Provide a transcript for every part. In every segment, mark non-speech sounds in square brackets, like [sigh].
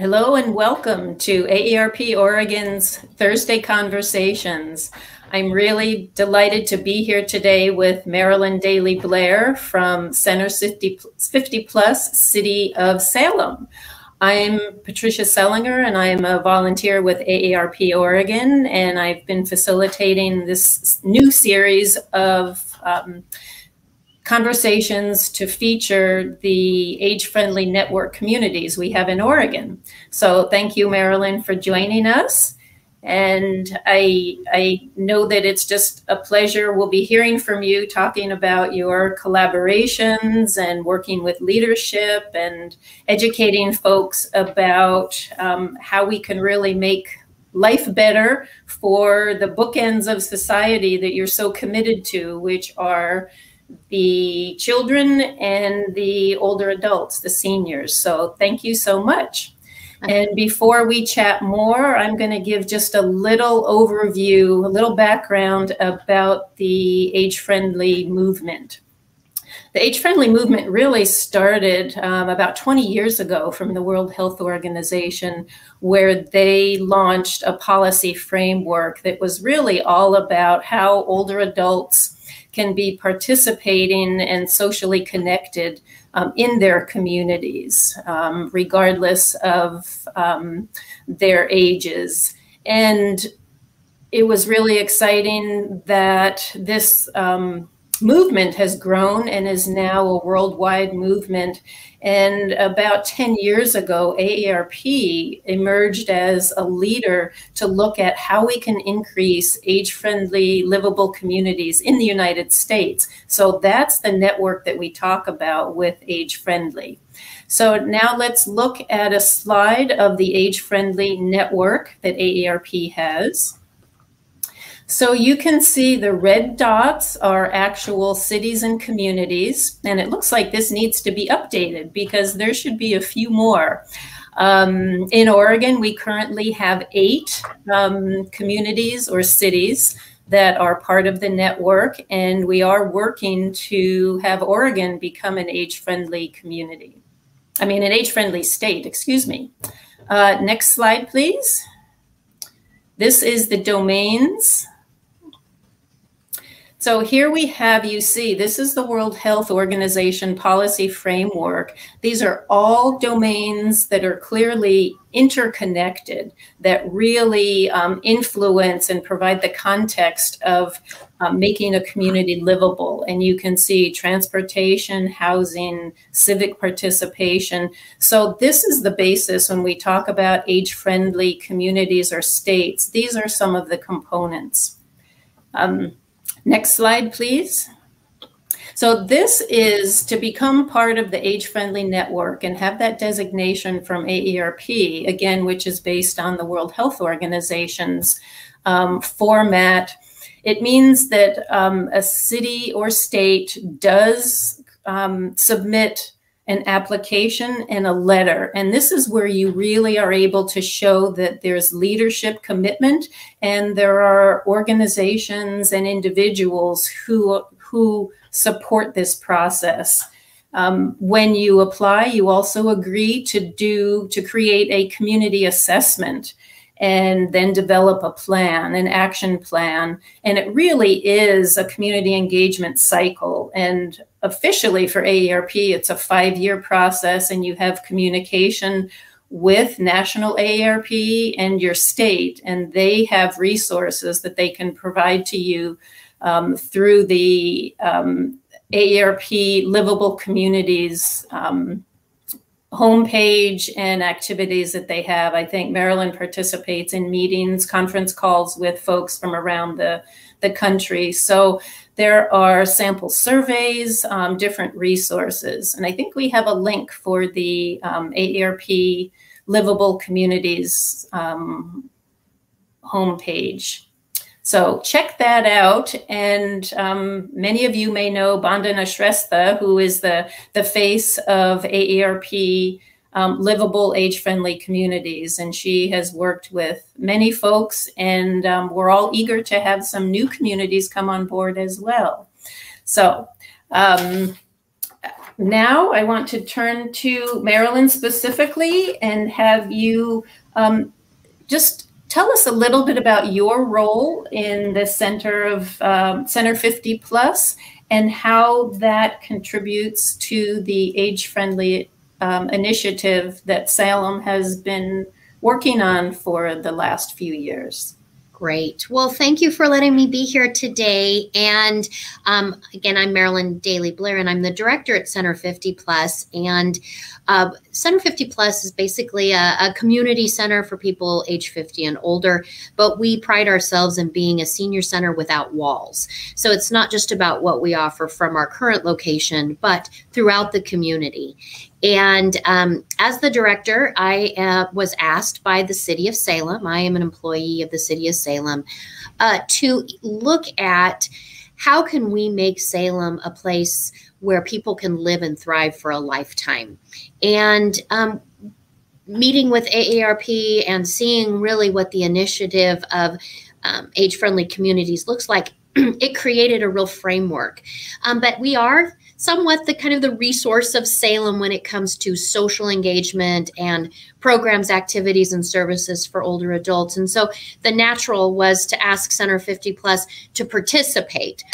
Hello and welcome to AARP Oregon's Thursday Conversations. I'm really delighted to be here today with Marilyn Daily Blair from Center 50, 50 Plus City of Salem. I'm Patricia Selinger and I'm a volunteer with AARP Oregon and I've been facilitating this new series of um, conversations to feature the age-friendly network communities we have in Oregon. So thank you, Marilyn, for joining us. And I, I know that it's just a pleasure. We'll be hearing from you talking about your collaborations and working with leadership and educating folks about um, how we can really make life better for the bookends of society that you're so committed to, which are the children and the older adults, the seniors. So thank you so much. And before we chat more, I'm going to give just a little overview, a little background about the age friendly movement. The age friendly movement really started um, about 20 years ago from the World Health Organization, where they launched a policy framework that was really all about how older adults can be participating and socially connected um, in their communities, um, regardless of um, their ages. And it was really exciting that this um, movement has grown and is now a worldwide movement. And about 10 years ago, AARP emerged as a leader to look at how we can increase age friendly, livable communities in the United States. So that's the network that we talk about with Age Friendly. So now let's look at a slide of the age friendly network that AARP has. So you can see the red dots are actual cities and communities. And it looks like this needs to be updated because there should be a few more. Um, in Oregon, we currently have eight um, communities or cities that are part of the network, and we are working to have Oregon become an age-friendly community. I mean, an age-friendly state, excuse me. Uh, next slide, please. This is the domains so here we have, you see, this is the World Health Organization policy framework. These are all domains that are clearly interconnected, that really um, influence and provide the context of um, making a community livable. And you can see transportation, housing, civic participation. So this is the basis when we talk about age-friendly communities or states. These are some of the components. Um, Next slide, please. So this is to become part of the age-friendly network and have that designation from AARP, again, which is based on the World Health Organization's um, format. It means that um, a city or state does um, submit an application and a letter. And this is where you really are able to show that there's leadership commitment and there are organizations and individuals who, who support this process. Um, when you apply, you also agree to do to create a community assessment and then develop a plan, an action plan. And it really is a community engagement cycle. And officially for AARP, it's a five year process, and you have communication with national AARP and your state, and they have resources that they can provide to you um, through the um, AARP Livable Communities um, homepage and activities that they have. I think Marilyn participates in meetings, conference calls with folks from around the, the country. So there are sample surveys, um, different resources. And I think we have a link for the um, AARP Livable Communities um, homepage. So check that out. And um, many of you may know Bandana Shrestha, who is the, the face of AARP um, livable age-friendly communities. And she has worked with many folks and um, we're all eager to have some new communities come on board as well. So um, now I want to turn to Marilyn specifically and have you um, just tell us a little bit about your role in the Center of um, Center 50 Plus and how that contributes to the age-friendly um, initiative that Salem has been working on for the last few years. Great. Well, thank you for letting me be here today. And um, again, I'm Marilyn Daily Blair, and I'm the director at Center 50 Plus. And uh, center 50 Plus is basically a, a, community center for people age 50 and older, but we pride ourselves in being a senior center without walls. So it's not just about what we offer from our current location, but throughout the community. And um, as the director, I uh, was asked by the city of Salem, I am an employee of the city of Salem, uh, to look at how can we make Salem a place where people can live and thrive for a lifetime. And um, meeting with AARP and seeing really what the initiative of um, age-friendly communities looks like, [clears throat] it created a real framework. Um, but we are somewhat the kind of the resource of Salem when it comes to social engagement and programs, activities, and services for older adults. And so the natural was to ask Center 50 Plus to participate.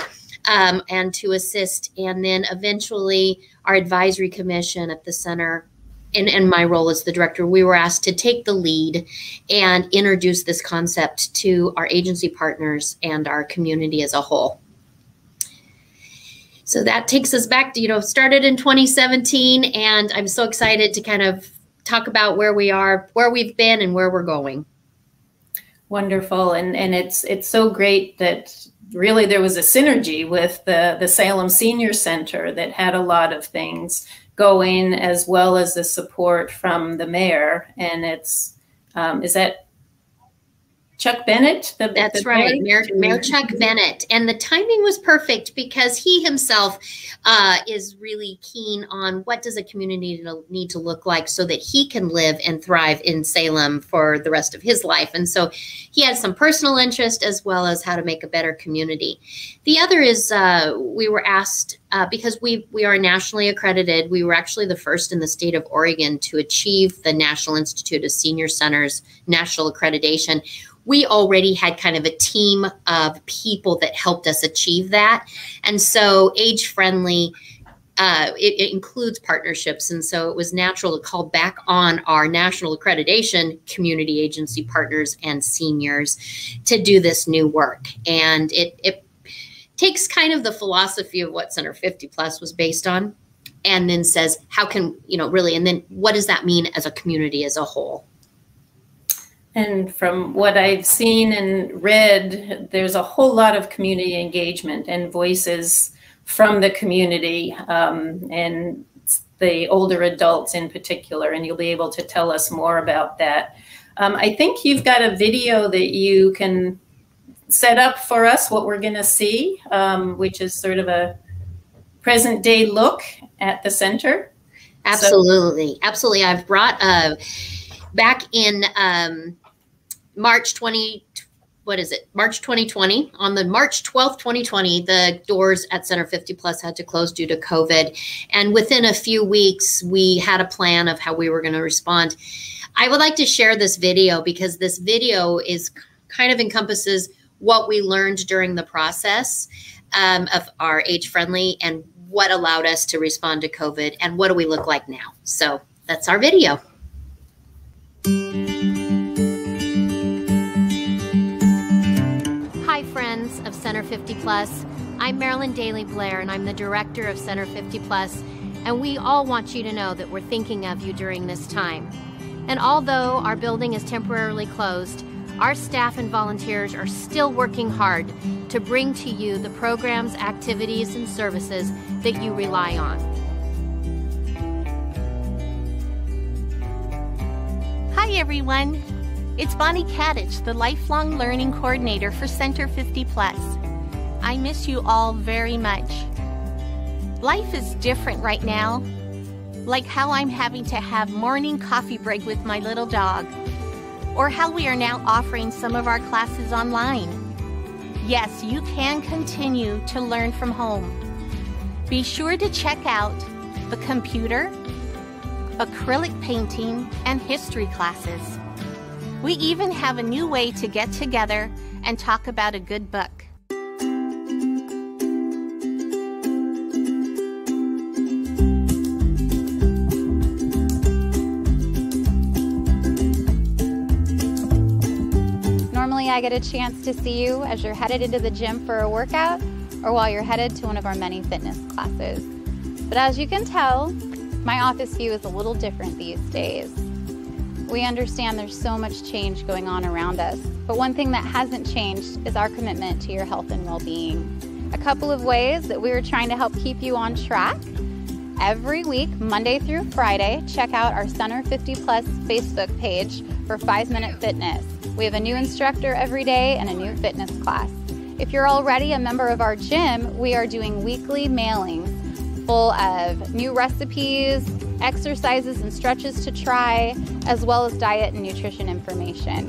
Um, and to assist. And then eventually, our advisory commission at the center and, and, my role as the director, we were asked to take the lead and introduce this concept to our agency partners and our community as a whole. So that takes us back to, you know, started in 2017. And I'm so excited to kind of talk about where we are, where we've been, and where we're going. Wonderful. And, and it's, it's so great that really there was a synergy with the, the Salem Senior Center that had a lot of things going as well as the support from the mayor. And it's, um, is that Chuck Bennett. The, That's the right, Mayor, Mayor, Chuck Bennett. And the timing was perfect because he himself uh, is really keen on what does a community need to look like so that he can live and thrive in Salem for the rest of his life. And so he has some personal interest as well as how to make a better community. The other is uh, we were asked uh, because we we are nationally accredited. We were actually the first in the state of Oregon to achieve the National Institute of Senior Centers national accreditation we already had kind of a team of people that helped us achieve that. And so age friendly, uh, it, it, includes partnerships. And so it was natural to call back on our national accreditation community agency partners and seniors to do this new work. And it, it takes kind of the philosophy of what Center 50 Plus was based on and then says, how can, you know, really, and then what does that mean as a community as a whole? And from what I've seen and read, there's a whole lot of community engagement and voices from the community um, and the older adults in particular. And you'll be able to tell us more about that. Um, I think you've got a video that you can set up for us what we're going to see, um, which is sort of a present day look at the center. Absolutely. So Absolutely. I've brought uh, back in um, March 20, what is it? March 2020. On the March 12th, 2020, the doors at Center 50 Plus had to close due to COVID. And within a few weeks, we had a plan of how we were going to respond. I would like to share this video because this video is kind of encompasses what we learned during the process um, of our age friendly and what allowed us to respond to COVID and what do we look like now. So that's our video. Center 50 Plus. I'm Marilyn Daily Blair, and I'm the director of Center 50 Plus, and we all want you to know that we're thinking of you during this time. And although our building is temporarily closed, our staff and volunteers are still working hard to bring to you the programs, activities, and services that you rely on. Hi, everyone. It's Bonnie Kadich, the Lifelong Learning Coordinator for Center 50 Plus. I miss you all very much. Life is different right now, like how I'm having to have morning coffee break with my little dog, or how we are now offering some of our classes online. Yes, you can continue to learn from home. Be sure to check out the computer, acrylic painting, and history classes. We even have a new way to get together and talk about a good book. Normally, I get a chance to see you as you're headed into the gym for a workout or while you're headed to one of our many fitness classes. But as you can tell, my office view is a little different these days. We understand there's so much change going on around us, but one thing that hasn't changed is our commitment to your health and well being. A couple of ways that we are trying to help keep you on track. Every week, Monday through Friday, check out our Center 50 Plus Facebook page for 5 Minute Fitness. We have a new instructor every day and a new fitness class. If you're already a member of our gym, we are doing weekly mailings full of new recipes, exercises and stretches to try, as well as diet and nutrition information.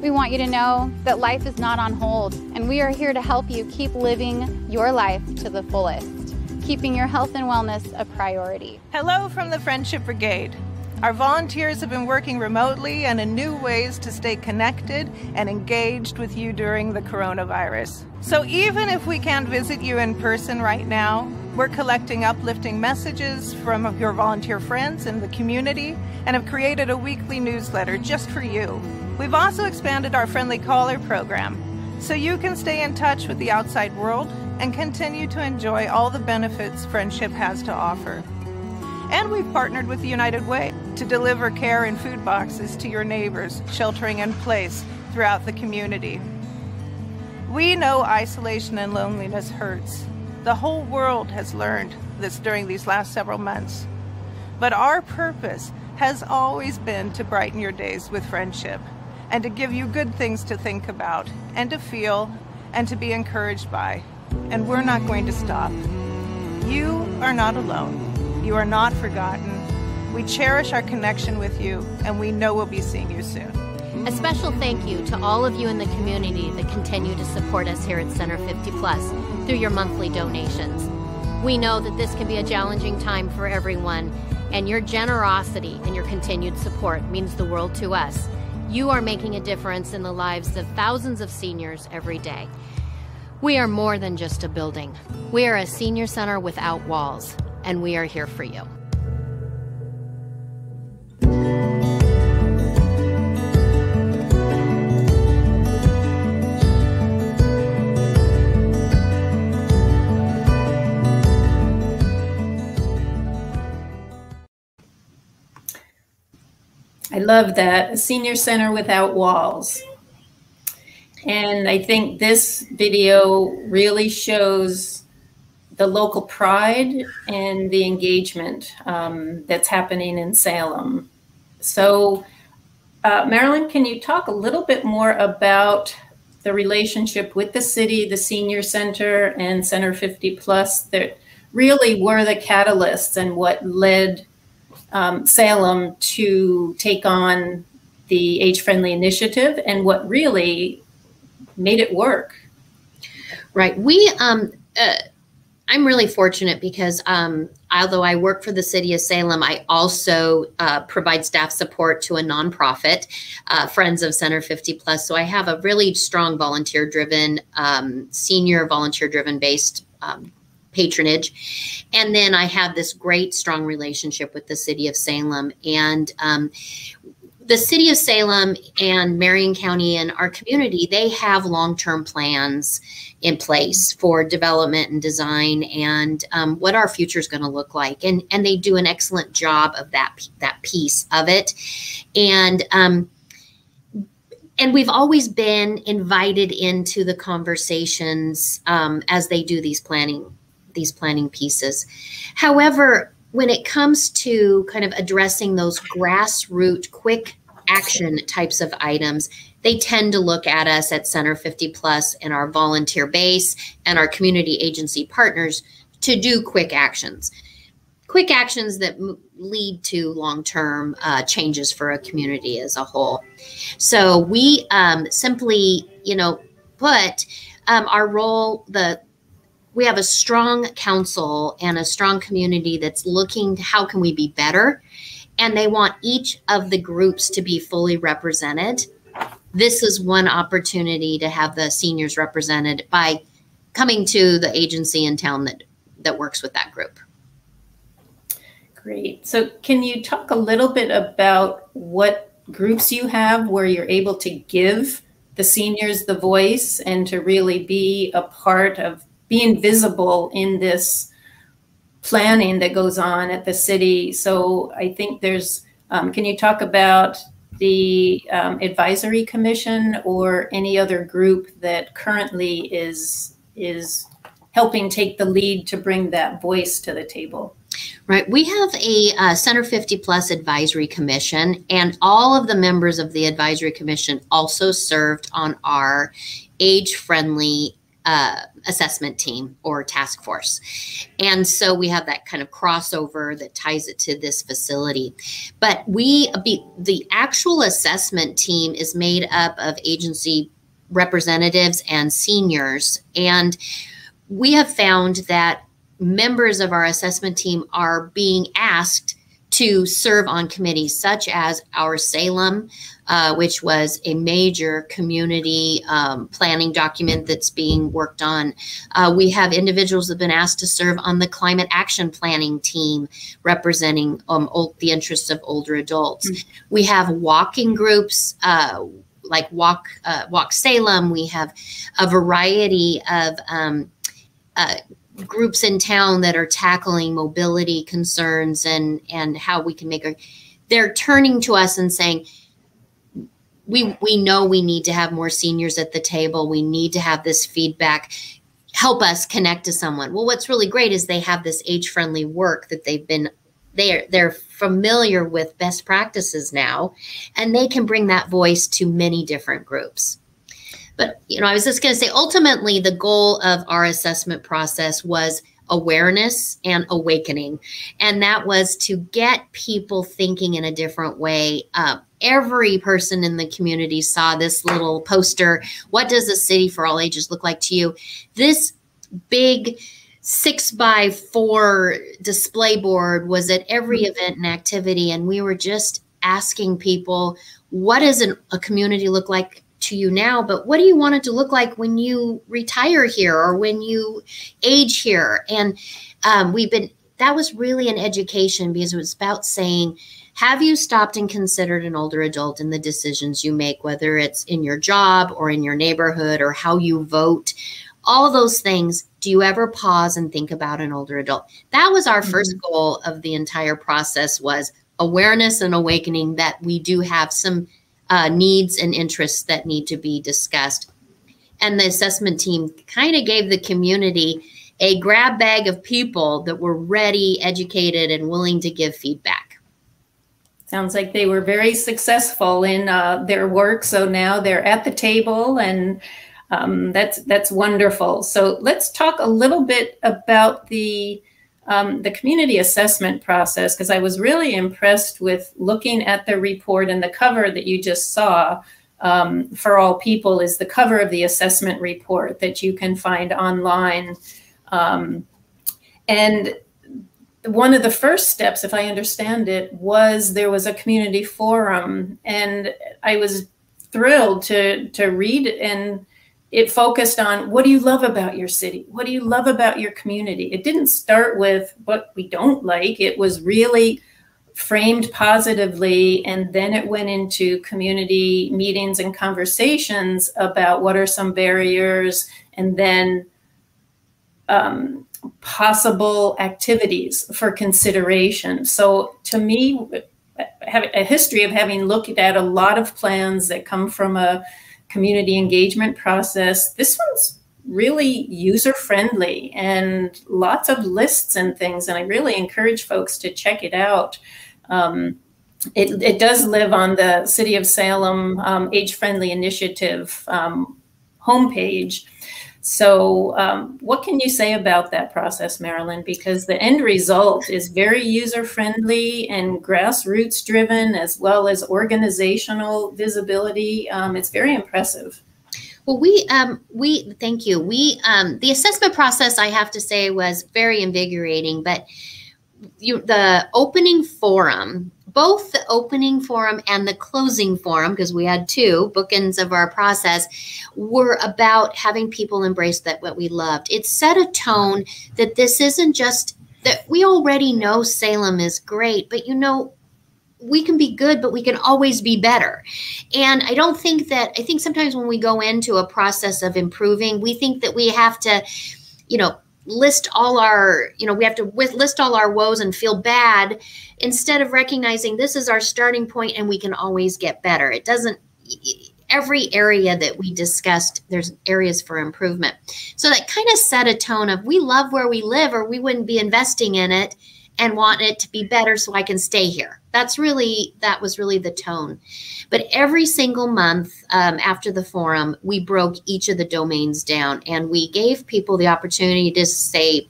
We want you to know that life is not on hold, and we are here to help you keep living your life to the fullest, keeping your health and wellness a priority. Hello from the Friendship Brigade. Our volunteers have been working remotely and in new ways to stay connected and engaged with you during the coronavirus. So even if we can't visit you in person right now, we're collecting uplifting messages from your volunteer friends in the community and have created a weekly newsletter just for you. We've also expanded our Friendly Caller program so you can stay in touch with the outside world and continue to enjoy all the benefits friendship has to offer. And we've partnered with the United Way to deliver care and food boxes to your neighbors sheltering in place throughout the community. We know isolation and loneliness hurts. The whole world has learned this during these last several months. But our purpose has always been to brighten your days with friendship and to give you good things to think about and to feel and to be encouraged by. And we're not going to stop. You are not alone. You are not forgotten. We cherish our connection with you, and we know we'll be seeing you soon. A special thank you to all of you in the community that continue to support us here at Center 50 Plus through your monthly donations. We know that this can be a challenging time for everyone, and your generosity and your continued support means the world to us. You are making a difference in the lives of thousands of seniors every day. We are more than just a building. We are a senior center without walls and we are here for you. Love that. A senior center without walls. And I think this video really shows the local pride and the engagement um, that's happening in Salem. So, uh, Marilyn, can you talk a little bit more about the relationship with the city, the senior center, and Center 50 Plus that really were the catalysts and what led um, Salem to take on the age friendly initiative and what really made it work? Right. We, um, uh, I'm really fortunate because um, although I work for the city of Salem, I also uh, provide staff support to a nonprofit, uh, Friends of Center 50 Plus. So I have a really strong volunteer driven, um, senior volunteer driven based um, patronage. And then I have this great, strong relationship with the city of Salem. And um, the city of Salem and Marion County and our community, they have long term plans in place for development and design and um, what our future is going to look like. And, and they do an excellent job of that, that piece of it. And, um, and we've always been invited into the conversations um, as they do these planning these planning pieces. However, when it comes to kind of addressing those grassroots quick action types of items, they tend to look at us at Center 50 Plus and our volunteer base and our community agency partners to do quick actions. Quick actions that lead to long term uh, changes for a community as a whole. So we um, simply, you know, put um, our role, the we have a strong council and a strong community that's looking to how can we be better. And they want each of the groups to be fully represented. This is one opportunity to have the seniors represented by coming to the agency in town that that works with that group. Great. So can you talk a little bit about what groups you have where you're able to give the seniors the voice and to really be a part of being visible in this planning that goes on at the city. So I think there's, um, can you talk about the um, advisory commission or any other group that currently is is helping take the lead to bring that voice to the table? Right. We have a uh, Center 50 Plus Advisory Commission, and all of the members of the Advisory Commission also served on our age friendly uh, assessment team or task force. And so we have that kind of crossover that ties it to this facility. But we, the actual assessment team is made up of agency representatives and seniors. And we have found that members of our assessment team are being asked to serve on committees such as our Salem, uh, which was a major community um, planning document that's being worked on. Uh, we have individuals that have been asked to serve on the climate action planning team representing um, old, the interests of older adults. Mm-hmm. We have walking groups. Uh, like walk uh, walk Salem, we have a variety of um, uh, groups in town that are tackling mobility concerns and and how we can make a they're turning to us and saying we we know we need to have more seniors at the table. We need to have this feedback. Help us connect to someone. Well what's really great is they have this age friendly work that they've been they're they're familiar with best practices now and they can bring that voice to many different groups but, you know, I was just going to say ultimately, the goal of our assessment process was awareness and awakening. And that was to get people thinking in a different way. Uh, every person in the community saw this little poster. What does a city for all ages look like to you? This big six by four display board was at every mm-hmm. event and activity. And we were just asking people, what does an, a community look like to you now, but what do you want it to look like when you retire here or when you age here? And um, we've been, that was really an education because it was about saying, have you stopped and considered an older adult in the decisions you make, whether it's in your job or in your neighborhood or how you vote? All those things. Do you ever pause and think about an older adult? That was our mm-hmm. first goal of the entire process was awareness and awakening that we do have some uh, needs and interests that need to be discussed. And the assessment team kind of gave the community a grab bag of people that were ready, educated, and willing to give feedback. Sounds like they were very successful in uh, their work. So now they're at the table, and um, that's that's wonderful. So let's talk a little bit about the um, the community assessment process because I was really impressed with looking at the report and the cover that you just saw. Um, for all people is the cover of the assessment report that you can find online. Um, and one of the first steps, if I understand it, was there was a community forum, and I was thrilled to to read and it focused on what do you love about your city? What do you love about your community? It didn't start with what we don't like. It was really framed positively. And then it went into community meetings and conversations about what are some barriers and then um, possible activities for consideration. So to me, have a history of having looked at a lot of plans that come from a community engagement process. This one's really user friendly and lots of lists and things. And I really encourage folks to check it out. Um, it, it, does live on the City of Salem um, Age Friendly Initiative um, homepage. So, um, what can you say about that process, Marilyn? Because the end result is very user friendly and grassroots driven, as well as organizational visibility. Um, it's very impressive. Well, we um, we thank you. We um, the assessment process, I have to say, was very invigorating. But you, the opening forum, both the opening forum and the closing forum, because we had two bookends of our process, were about having people embrace that what we loved. It set a tone that this isn't just that we already know Salem is great, but you know we can be good, but we can always be better. And I don't think that, I think sometimes when we go into a process of improving, we think that we have to, you know, list all our, you know, we have to list all our woes and feel bad instead of recognizing this is our starting point and we can always get better. It doesn't, every area that we discussed, there's areas for improvement. So that kind of set a tone of we love where we live or we wouldn't be investing in it and want it to be better so I can stay here. That's really, that was really the tone. But every single month um, after the forum, we broke each of the domains down and we gave people the opportunity to say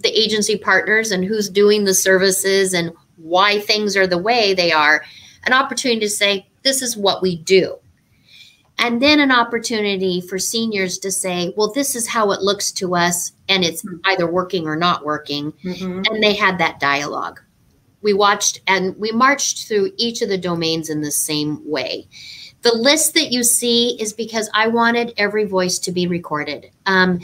the agency partners and who's doing the services and why things are the way they are, an opportunity to say, this is what we do and then an opportunity for seniors to say, well, this is how it looks to us, and it's mm-hmm. either working or not working. Mm-hmm. And they had that dialogue. We watched and we marched through each of the domains in the same way. The list that you see is because I wanted every voice to be recorded. Um,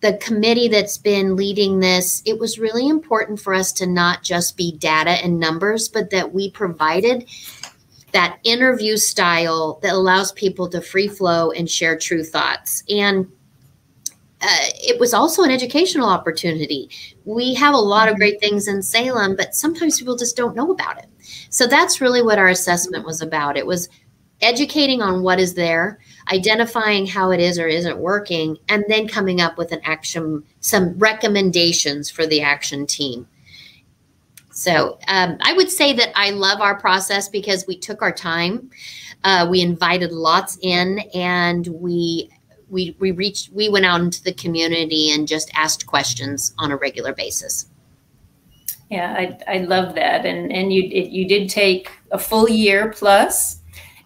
the committee that's been leading this, it was really important for us to not just be data and numbers, but that we provided that interview style that allows people to free flow and share true thoughts. And uh, it was also an educational opportunity. We have a lot of great things in Salem, but sometimes people just don't know about it. So that's really what our assessment was about. It was educating on what is there, identifying how it is or isn't working, and then coming up with an action, some recommendations for the action team. So um, I would say that I love our process because we took our time. Uh, we invited lots in, and we we we reached we went out into the community and just asked questions on a regular basis. Yeah, I, I love that, and and you you did take a full year plus,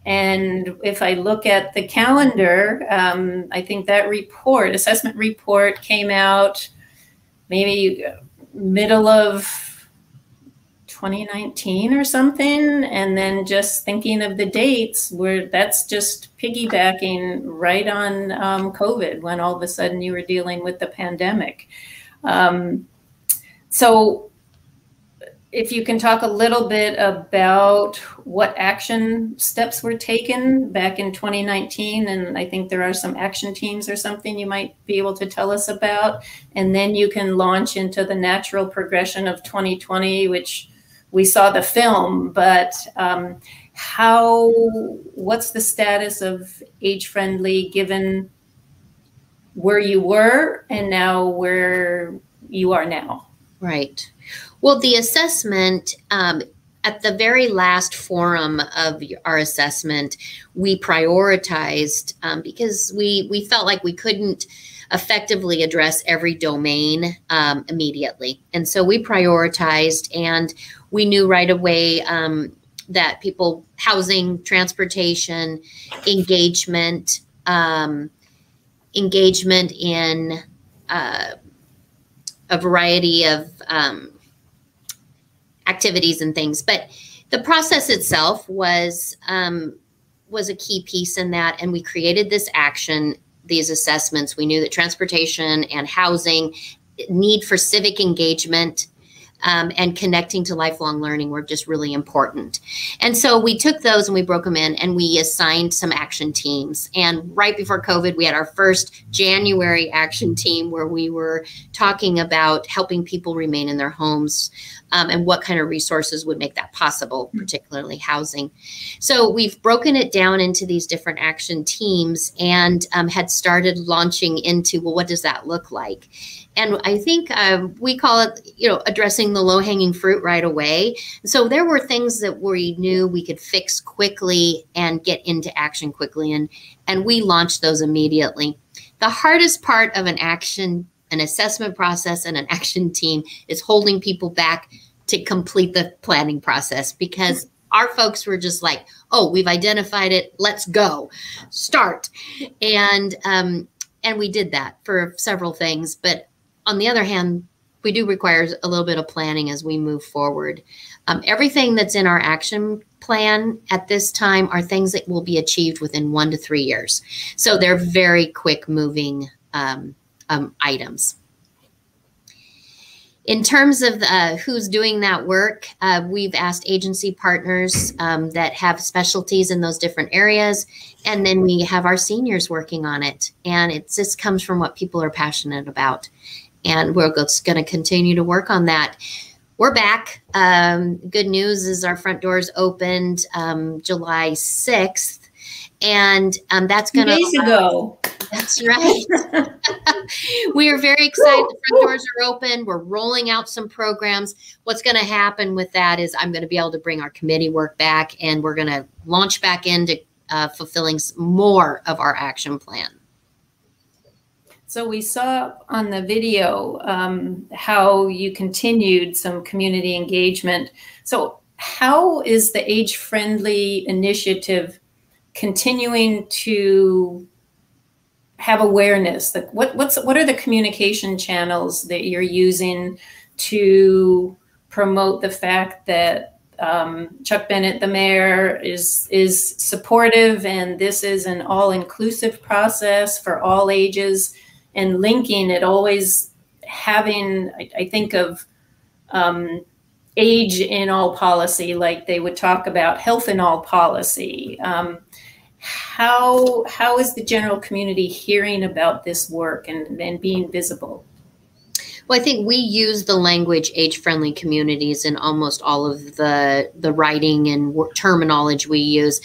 and if I look at the calendar, um, I think that report assessment report came out maybe middle of 2019 or something and then just thinking of the dates where that's just piggybacking right on um, covid when all of a sudden you were dealing with the pandemic. Um, so if you can talk a little bit about what action steps were taken back in 2019 and i think there are some action teams or something you might be able to tell us about and then you can launch into the natural progression of 2020 which we saw the film, but um, how, what's the status of age friendly given where you were and now where you are now? Right. Well, the assessment, um, at the very last forum of our assessment, we prioritized um, because we we felt like we couldn't effectively address every domain um, immediately, and so we prioritized and we knew right away um, that people housing, transportation, engagement, um, engagement in uh, a variety of um, activities and things. But the process itself was um, was a key piece in that, and we created this action, these assessments. We knew that transportation and housing, need for civic engagement, um, and connecting to lifelong learning were just really important. And so we took those and we broke them in and we assigned some action teams. And right before COVID, we had our first January action team where we were talking about helping people remain in their homes um, and what kind of resources would make that possible, particularly housing. So we've broken it down into these different action teams and um, had started launching into, well, what does that look like? And I think um, we call it, you know, addressing the low hanging fruit right away. So there were things that we knew we could fix quickly and get into action quickly. And, and we launched those immediately. The hardest part of an action, an assessment process, and an [laughs] action team is holding people back to complete the planning process because our folks were just like, oh, we've identified it, let's go, start. And um, and we did that for several things. But on the other hand, we do require a little bit of planning as we move forward. Um, everything that's in our action plan at this time are things that will be achieved within one to three years. So they're very quick moving um, um, items. In terms of uh, who's doing that work, uh, we've asked agency partners um, that have specialties in those different areas, and then we have our seniors working on it. And it just comes from what people are passionate about. And we're going to continue to work on that. We're back. Um, good news is our front doors opened um, July 6th and um, that's going to days ago. That's right. [laughs] we are very excited. The front doors are open. We're rolling out some programs. What's going to happen with that is I'm going to be able to bring our committee work back, and we're going to launch back into uh, fulfilling more of our action plan. So we saw on the video um, how you continued some community engagement. So how is the age-friendly initiative continuing to have awareness like what what's what are the communication channels that you're using to promote the fact that um, Chuck Bennett, the mayor, is is supportive, and this is an all-inclusive process for all ages, and linking it always having. I, I think of um, age in all policy, like they would talk about health in all policy. Um, how how is the general community hearing about this work and, and being visible? Well, I think we use the language age-friendly communities in almost all of the the writing and terminology we use.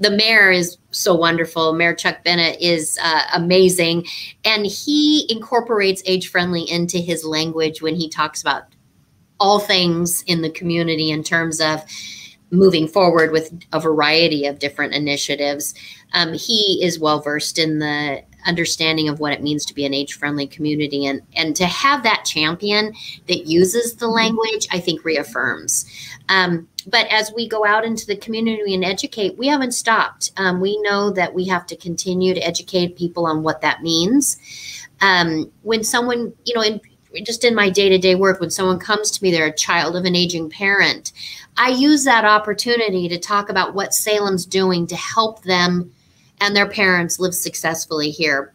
The mayor is so wonderful. Mayor Chuck Bennett is uh, amazing, and he incorporates age-friendly into his language when he talks about all things in the community in terms of moving forward with a variety of different initiatives. Um, he is well versed in the understanding of what it means to be an age friendly community and and to have that champion that uses the language i think reaffirms. Um, but as we go out into the community and educate we haven't stopped. Um, we know that we have to continue to educate people on what that means. Um, when someone you know in, just in my day-to-day work when someone comes to me they're a child of an aging parent I use that opportunity to talk about what Salem's doing to help them and their parents live successfully here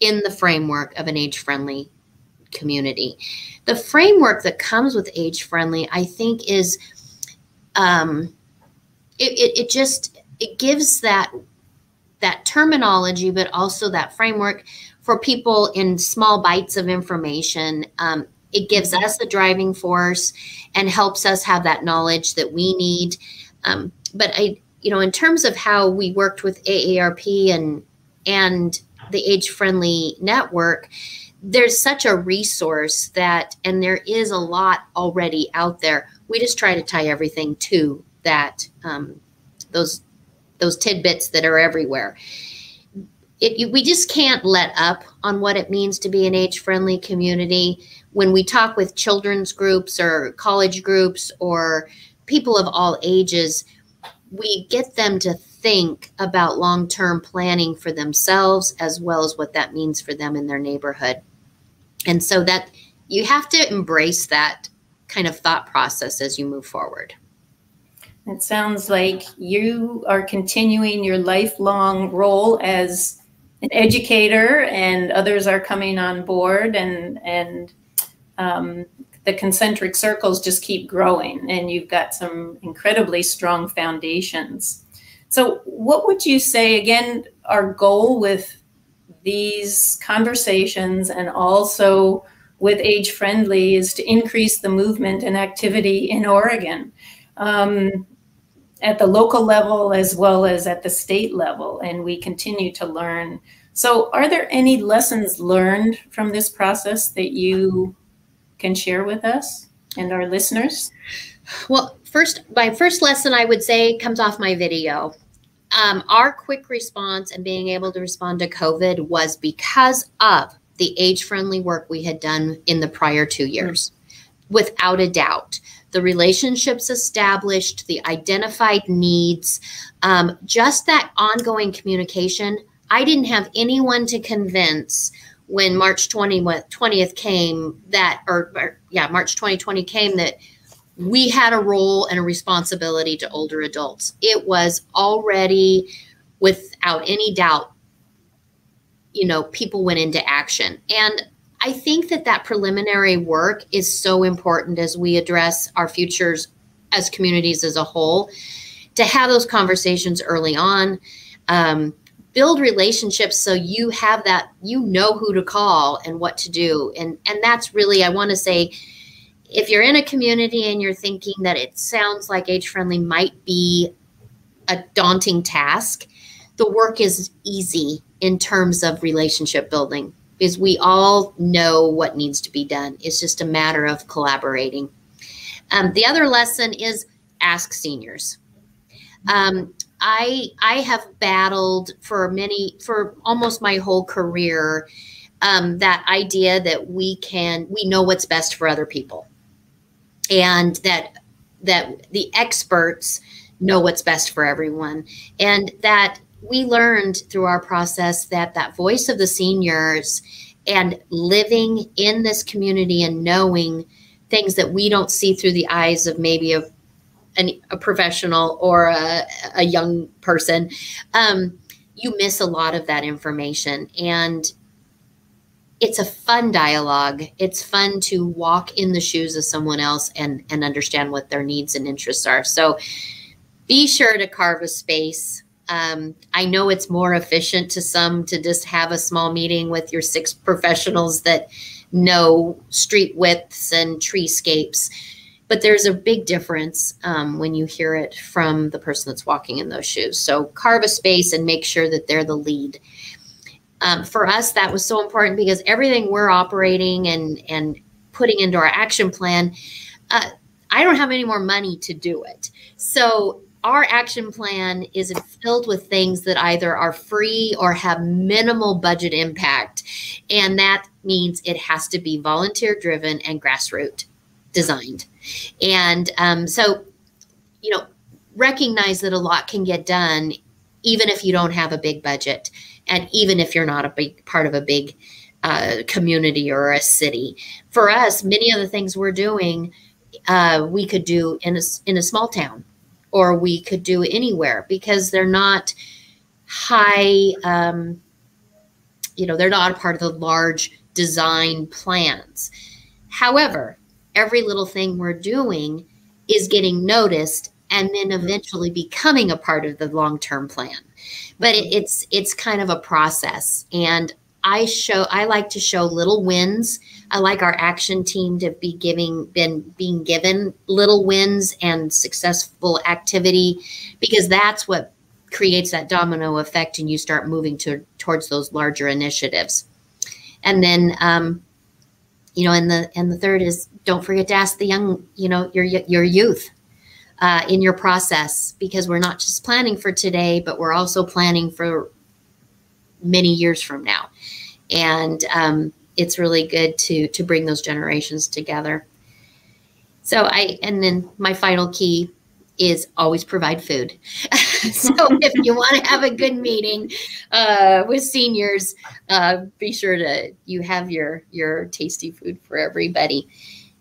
in the framework of an age friendly community. The framework that comes with age friendly, I think, is um, it, it, it just it gives that that terminology, but also that framework for people in small bites of information. Um, it gives us a driving force and helps us have that knowledge that we need. Um, but I, you know, in terms of how we worked with AARP and and the age friendly network, there's such a resource that, and there is a lot already out there. We just try to tie everything to that um, those those tidbits that are everywhere. It, you, we just can't let up on what it means to be an age friendly community when we talk with children's groups or college groups or people of all ages, we get them to think about long term planning for themselves as well as what that means for them in their neighborhood. And so that you have to embrace that kind of thought process as you move forward. It sounds like you are continuing your lifelong role as an educator and others are coming on board and and um, the concentric circles just keep growing and you've got some incredibly strong foundations. So what would you say, again, our goal with these conversations and also with Age Friendly is to increase the movement and activity in Oregon um, at the local level as well as at the state level. And we continue to learn. So are there any lessons learned from this process that you can share with us and our listeners? Well, first, my first lesson I would say comes off my video. Um, our quick response and being able to respond to COVID was because of the age friendly work we had done in the prior two years. without a doubt. The relationships established, the identified needs, um, just that ongoing communication. I didn't have anyone to convince when March 20th, 20th came that, or, or yeah, March 2020 came that we had a role and a responsibility to older adults. It was already, without any doubt, you know, people went into action. And I think that that preliminary work is so important as we address our futures as communities as a whole to have those conversations early on. Um, build relationships so you have that you know who to call and what to do and and that's really i want to say if you're in a community and you're thinking that it sounds like age friendly might be a daunting task the work is easy in terms of relationship building because we all know what needs to be done. It's just a matter of collaborating. Um, the other lesson is ask seniors. Um, I I have battled for many for almost my whole career um, that idea that we can we know what's best for other people, and that that the experts know what's best for everyone, and that we learned through our process that that voice of the seniors and living in this community and knowing things that we don't see through the eyes of maybe a, an, a professional or a, a young person, um, you miss a lot of that information. And it's a fun dialogue. It's fun to walk in the shoes of someone else and, and understand what their needs and interests are. So be sure to carve a space um, I know it's more efficient to some to just have a small meeting with your six professionals that know street widths and treescapes. But there's a big difference um, when you hear it from the person that's walking in those shoes. So carve a space and make sure that they're the lead. Um, for us, that was so important because everything we're operating and and putting into our action plan, uh, I don't have any more money to do it. So our action plan is filled with things that either are free or have minimal budget impact. And that means it has to be volunteer driven and grassroots designed. And um, so, you know, recognize that a lot can get done even if you don't have a big budget and even if you're not a big part of a big uh, community or a city. For us, many of the things we're doing, uh, we could do in a, in a small town or we could do anywhere because they're not high, um, you know, they're not a part of the large design plans. However, every little thing we're doing is getting noticed and then eventually becoming a part of the long-term plan. But it, it's it's kind of a process, and I show I like to show little wins. I like our action team to be giving been being given little wins and successful activity because that's what creates that domino effect and you start moving to towards those larger initiatives. And then um, you know, and the and the third is don't forget to ask the young, you know, your your youth uh, in your process because we're not just planning for today, but we're also planning for many years from now and um, it's really good to to bring those generations together. So I and then my final key is always provide food. [laughs] so if you want to have a good meeting uh, with seniors, uh, be sure to you have your your tasty food for everybody.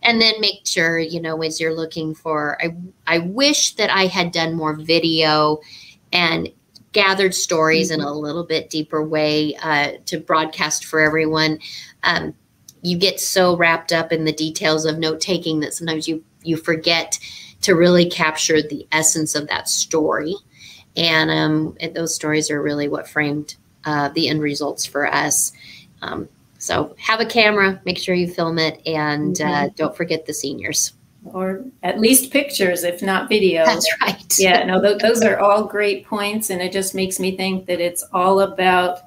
And then make sure, you know, as you're looking for, I, I wish that I had done more video and gathered stories mm-hmm. in a little bit deeper way uh, to broadcast for everyone. Um, you get so wrapped up in the details of note taking that sometimes you you forget to really capture the essence of that story. And, um, those stories are really what framed uh, the end results for us. Um, so have a camera, make sure you film it, and uh, mm-hmm. uh, don't forget the seniors or at least pictures, if not video. That's right. [laughs] yeah, no, th- those are all great points. And it just makes me think that it's all about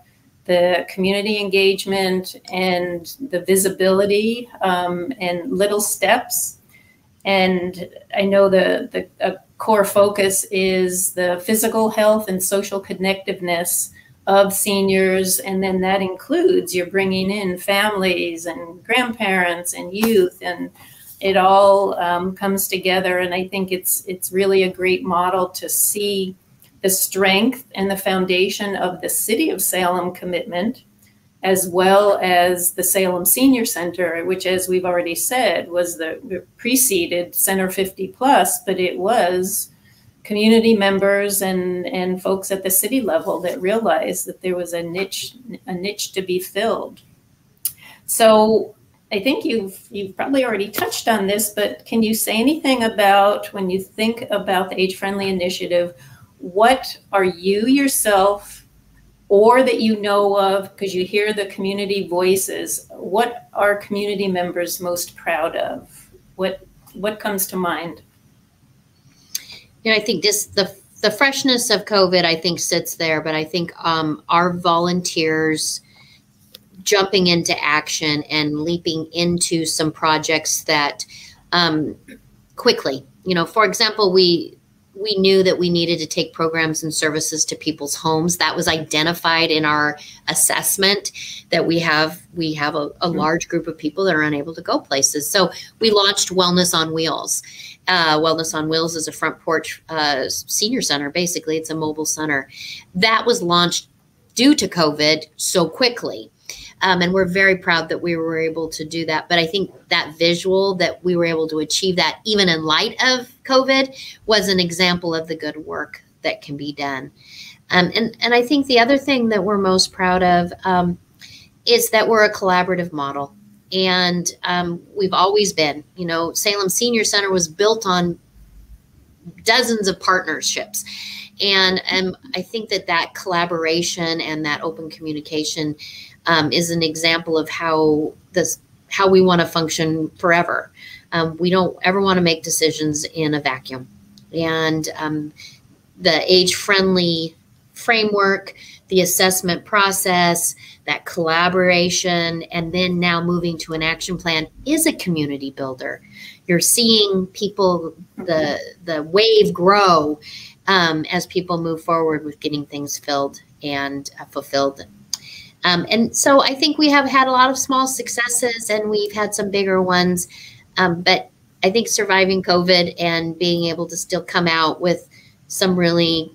the community engagement and the visibility um, and little steps. And I know the, the core focus is the physical health and social connectiveness of seniors. And then that includes you're bringing in families and grandparents and youth and it all um, comes together, and I think it's it's really a great model to see the strength and the foundation of the City of Salem commitment, as well as the Salem Senior Center, which, as we've already said, was the preceded Center 50 Plus, but it was community members and, and folks at the city level that realized that there was a niche a niche to be filled. So I think you've you've probably already touched on this, but can you say anything about when you think about the Age Friendly Initiative? What are you yourself, or that you know of, because you hear the community voices? What are community members most proud of? What what comes to mind? You know, I think this the the freshness of COVID, I think, sits there, but I think um, our volunteers jumping into action and leaping into some projects that um, quickly, you know, for example, we we knew that we needed to take programs and services to people's homes. That was identified in our assessment that we have we have a, a mm-hmm. large group of people that are unable to go places. So we launched Wellness on Wheels. Uh, Wellness on Wheels is a front porch uh, senior center. Basically, it's a mobile center that was launched due to COVID so quickly. Um, and we're very proud that we were able to do that. But I think that visual that we were able to achieve that even in light of COVID was an example of the good work that can be done. Um, and, and I think the other thing that we're most proud of um, is that we're a collaborative model. And um, we've always been, you know, Salem Senior Center was built on dozens of partnerships and um, I think that that collaboration and that open communication um, is an example of how this how we want to function forever. Um, we don't ever want to make decisions in a vacuum, and um, the age friendly framework, the assessment process, that collaboration, and then now moving to an action plan is a community builder. You're seeing people the the wave grow um, as people move forward with getting things filled and uh, fulfilled. Um, and so I think we have had a lot of small successes and we've had some bigger ones. Um, but I think surviving COVID and being able to still come out with some really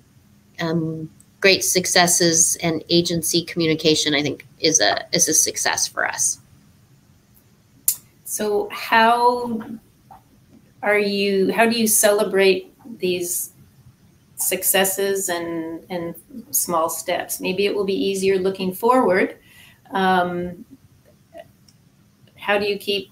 um, great successes and agency communication, I think is a is a success for us. So how are you? How do you celebrate these successes and, and small steps. Maybe it will be easier looking forward. Um, how do you keep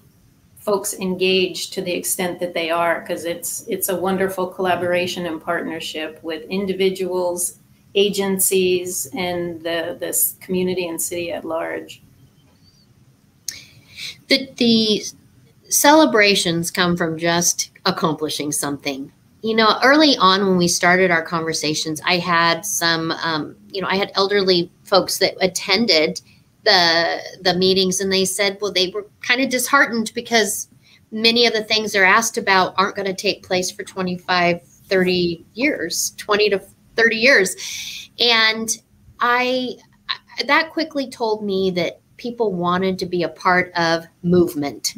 folks engaged to the extent that they are? Because it's it's a wonderful collaboration and partnership with individuals, agencies, and the this community and city at large. The the celebrations come from just accomplishing something you know, early on when we started our conversations, I had some, um, you know, I had elderly folks that attended the the meetings, and they said, well, they were kind of disheartened because many of the things they're asked about aren't going to take place for 25, 30 years, 20 to 30 years, and I that quickly told me that people wanted to be a part of movement.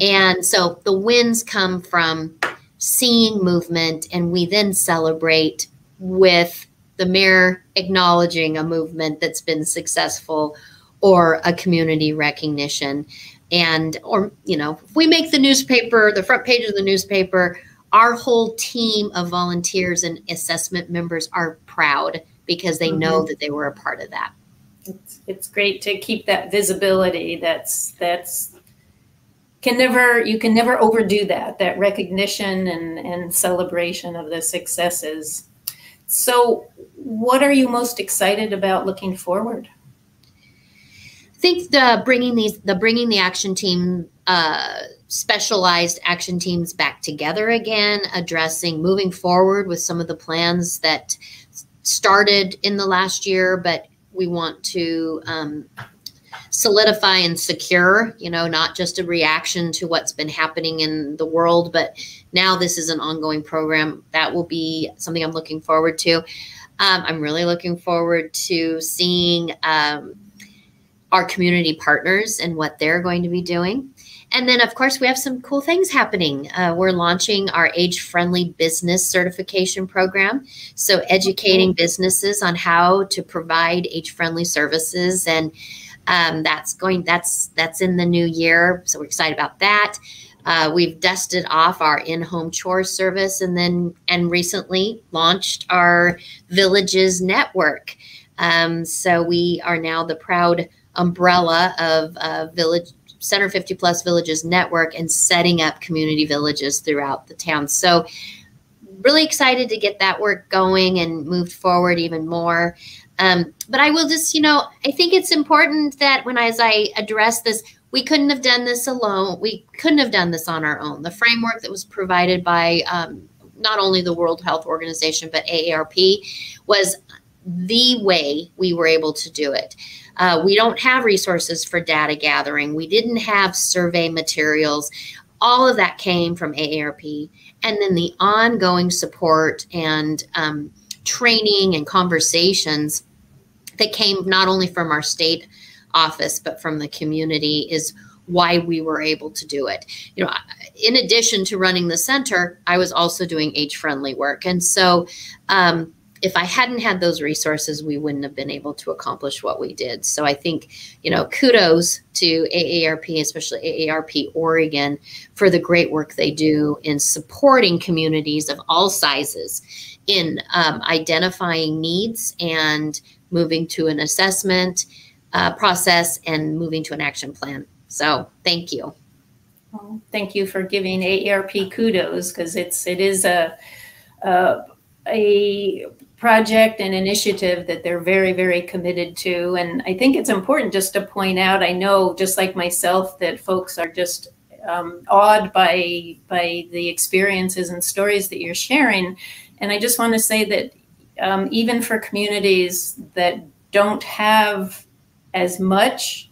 And so the wins come from seeing movement, and we then celebrate with the mayor acknowledging a movement that's been successful or a community recognition. And, or, you know, if we make the newspaper, the front page of the newspaper, our whole team of volunteers and assessment members are proud because they mm-hmm. know that they were a part of that. It's, it's great to keep that visibility. That's that's can never you can never overdo that that recognition and and celebration of the successes. So what are you most excited about looking forward? I think the bringing these the bringing the action team uh, specialized action teams back together again addressing moving forward with some of the plans that started in the last year but we want to um, solidify and secure, you know, not just a reaction to what's been happening in the world, but now this is an ongoing program. That will be something I'm looking forward to. Um, I'm really looking forward to seeing um, our community partners and what they're going to be doing. And then, of course, we have some cool things happening. Uh, we're launching our age friendly business certification program. So, educating businesses on how to provide age friendly services. And um, that's going, that's, that's in the new year. So, we're excited about that. Uh, we've dusted off our in-home chore service and then and recently launched our villages network um, so we are now the proud umbrella of uh, village center 50 plus villages network and setting up community villages throughout the town so really excited to get that work going and moved forward even more um, but i will just you know i think it's important that when as i address this we couldn't have done this alone. We couldn't have done this on our own. The framework that was provided by um, not only the World Health Organization, but AARP was the way we were able to do it. Uh, we don't have resources for data gathering. We didn't have survey materials. All of that came from AARP. And then the ongoing support and um, training and conversations that came not only from our state office, but from the community is why we were able to do it. You know, in addition to running the center, I was also doing age friendly work. And so, um, if I hadn't had those resources, we wouldn't have been able to accomplish what we did. So I think, you know, kudos to AARP, especially AARP Oregon, for the great work they do in supporting communities of all sizes in um, identifying needs and moving to an assessment uh, process and moving to an action plan. So thank you. Well, thank you for giving AARP kudos because it's it is a, a a project and initiative that they're very very committed to and i think it's important just to point out i know just like myself that folks are just um, awed by by the experiences and stories that you're sharing and i just want to say that um, even for communities that don't have as much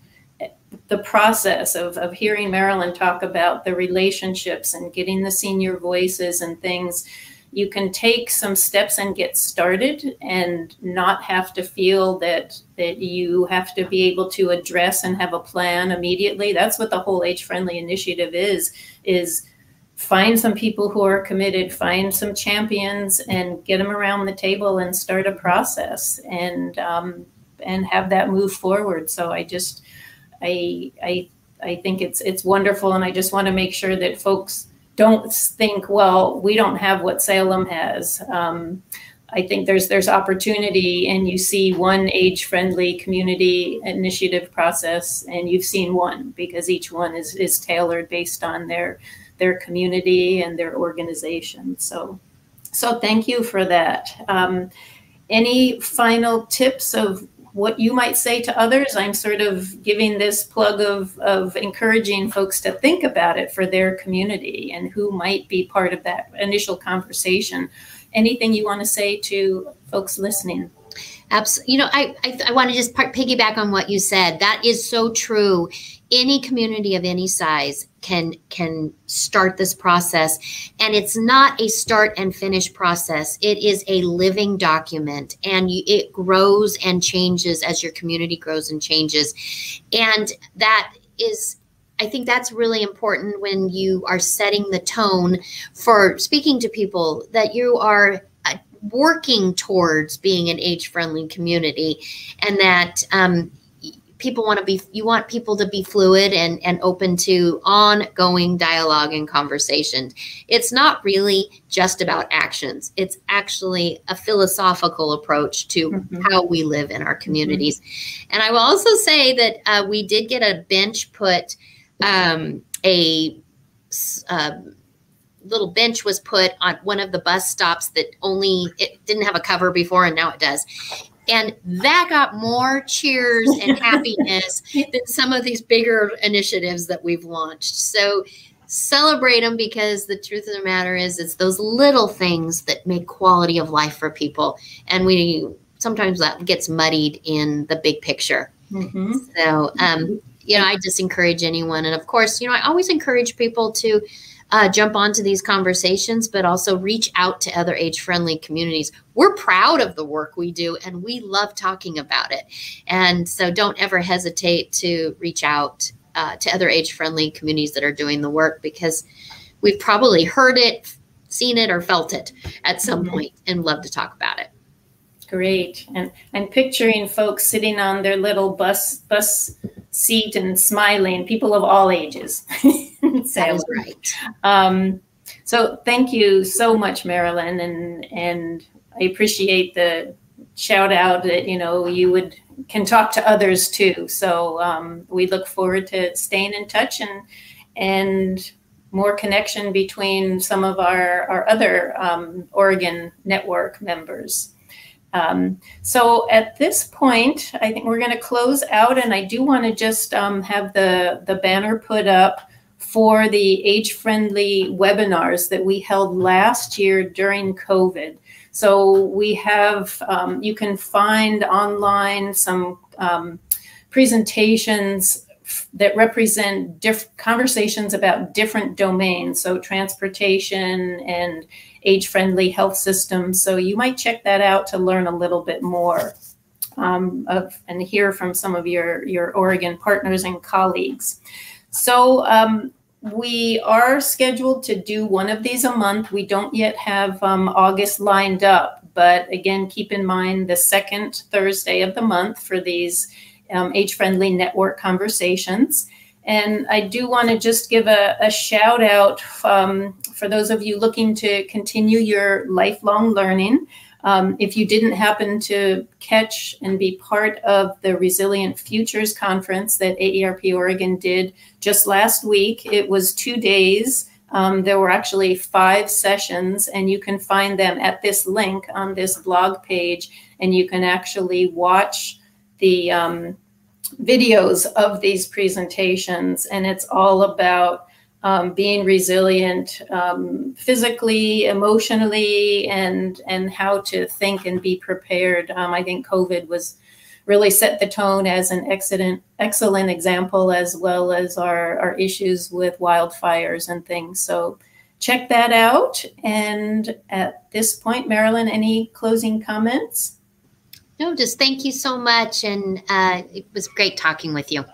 the process of, of hearing Marilyn talk about the relationships and getting the senior voices and things, you can take some steps and get started and not have to feel that that you have to be able to address and have a plan immediately. That's what the whole age friendly initiative is, is find some people who are committed, find some champions and get them around the table and start a process. And um, and have that move forward. So I just, I, I, I think it's it's wonderful, and I just want to make sure that folks don't think, well, we don't have what Salem has. Um, I think there's there's opportunity, and you see one age-friendly community initiative process, and you've seen one because each one is is tailored based on their their community and their organization. So, so thank you for that. Um, any final tips of what you might say to others. I'm sort of giving this plug of, of encouraging folks to think about it for their community and who might be part of that initial conversation. Anything you want to say to folks listening? Absolutely. You know, I, I, I want to just piggyback on what you said. That is so true any community of any size can can start this process and it's not a start and finish process it is a living document and you, it grows and changes as your community grows and changes and that is I think that's really important when you are setting the tone for speaking to people that you are working towards being an age friendly community and that um, people want to be you want people to be fluid and and open to ongoing dialogue and conversation it's not really just about actions it's actually a philosophical approach to mm-hmm. how we live in our communities mm-hmm. and i will also say that uh, we did get a bench put um, a uh, little bench was put on one of the bus stops that only it didn't have a cover before and now it does and that got more cheers and [laughs] happiness than some of these bigger initiatives that we've launched. So celebrate them because the truth of the matter is it's those little things that make quality of life for people. And we sometimes that gets muddied in the big picture. Mm-hmm. So, um, you know, I just encourage anyone. And of course, you know, I always encourage people to uh, jump onto these conversations, but also reach out to other age friendly communities. We're proud of the work we do and we love talking about it. And so don't ever hesitate to reach out uh, to other age friendly communities that are doing the work because we've probably heard it, seen it, or felt it at some mm-hmm. point and love to talk about it. Great. And I'm picturing folks sitting on their little bus bus seat and smiling, people of all ages. [laughs] that is right. Um, so thank you so much, Marilyn, and and I appreciate the shout out that you know you would can talk to others too. So um, we look forward to staying in touch and and more connection between some of our our other um, Oregon network members. Um, so at this point, I think we're going to close out, and I do want to just um, have the the banner put up for the age-friendly webinars that we held last year during COVID. So we have um, you can find online some um, presentations that represent conversations about different domains, so transportation and age-friendly health systems. So you might check that out to learn a little bit more um, of and hear from some of your your Oregon partners and colleagues. So um, we are scheduled to do one of these a month. We don't yet have um, August lined up, but again, keep in mind the second Thursday of the month for these um, age-friendly network conversations. And I do want to just give a, a shout out um, for those of you looking to continue your lifelong learning. Um, if you didn't happen to catch and be part of the Resilient Futures Conference that AARP Oregon did just last week, it was two days. Um, there were actually five sessions, and you can find them at this link on this blog page, and you can actually watch the um, videos of these presentations, and it's all about um, being resilient um, physically, emotionally, and and how to think and be prepared. Um, I think COVID was really set the tone as an excellent excellent example, as well as our our issues with wildfires and things. So check that out. And at this point, Marilyn, any closing comments? No, just thank you so much. And uh, it was great talking with you.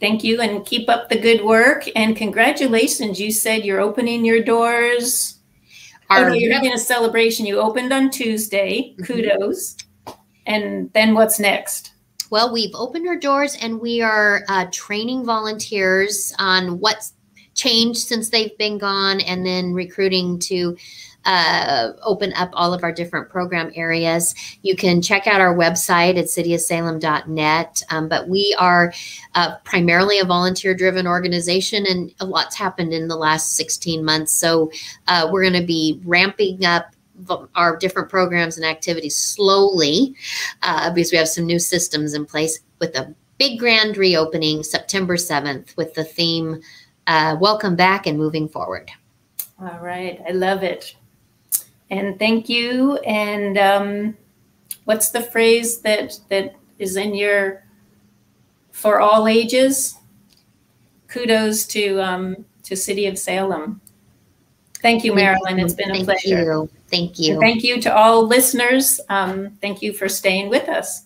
Thank you and keep up the good work. And congratulations. You said you're opening your doors. Our, oh, you're having a celebration. You opened on Tuesday. Mm-hmm. Kudos. And then what's next? Well, we've opened our doors and we are uh, training volunteers on what's changed since they've been gone and then recruiting to uh, open up all of our different program areas. You can check out our website at cityofsalem.net. Um, but we are uh, primarily a volunteer driven organization, and a lot's happened in the last 16 months. So uh, we're going to be ramping up our different programs and activities slowly uh, because we have some new systems in place with a big grand reopening September 7th with the theme uh, Welcome Back and Moving Forward. All right. I love it and thank you. And um, what's the phrase that that is in your for all ages? Kudos to um, to City of Salem. Thank you, Marilyn. It's been a thank pleasure. You. Thank you. Thank you to all listeners. Um, thank you for staying with us.